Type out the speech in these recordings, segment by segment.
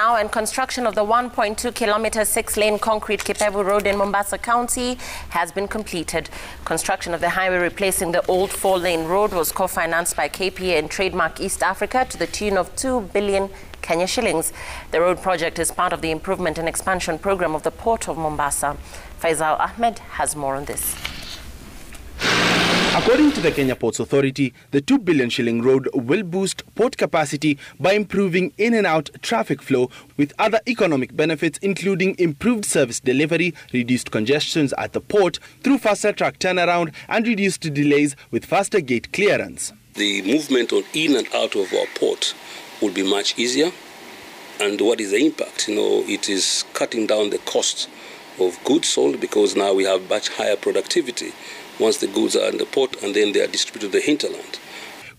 Now, and construction of the 1.2 kilometer six lane concrete Kipevu Road in Mombasa County has been completed. Construction of the highway replacing the old four lane road was co financed by KPA and Trademark East Africa to the tune of 2 billion Kenya shillings. The road project is part of the improvement and expansion program of the Port of Mombasa. Faisal Ahmed has more on this. According to the Kenya Ports Authority, the 2 billion shilling road will boost port capacity by improving in and out traffic flow with other economic benefits including improved service delivery, reduced congestions at the port through faster truck turnaround and reduced delays with faster gate clearance. The movement on in and out of our port will be much easier. And what is the impact? You know, it is cutting down the cost of goods sold because now we have much higher productivity once the goods are in the port and then they are distributed to the hinterland.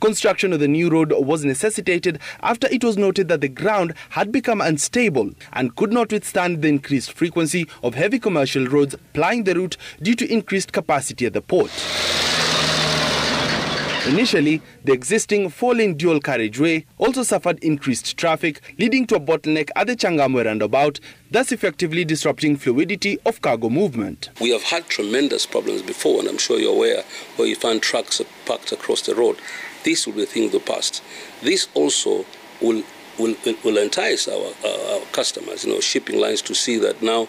Construction of the new road was necessitated after it was noted that the ground had become unstable and could not withstand the increased frequency of heavy commercial roads plying the route due to increased capacity at the port. Initially, the existing four-lane dual carriageway also suffered increased traffic, leading to a bottleneck at the Changamwe roundabout, thus effectively disrupting fluidity of cargo movement. We have had tremendous problems before, and I'm sure you're aware, where you find trucks parked across the road. This will be a thing of the past. This also will will, will entice our, uh, our customers, you know, shipping lines to see that now,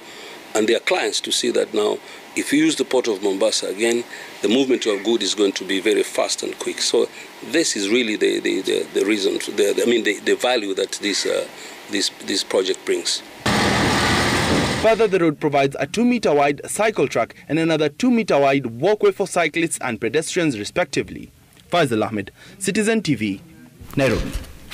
and their clients to see that now if you use the port of Mombasa again, the movement of goods is going to be very fast and quick. So this is really the, the, the, the reason, the, I mean, the, the value that this, uh, this, this project brings. Further, the road provides a 2 meter wide cycle track and another 2 meter wide walkway for cyclists and pedestrians respectively. Faisal Ahmed, Citizen TV, Nairobi.